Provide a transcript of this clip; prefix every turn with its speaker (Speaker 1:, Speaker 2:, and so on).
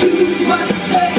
Speaker 1: choose my stay.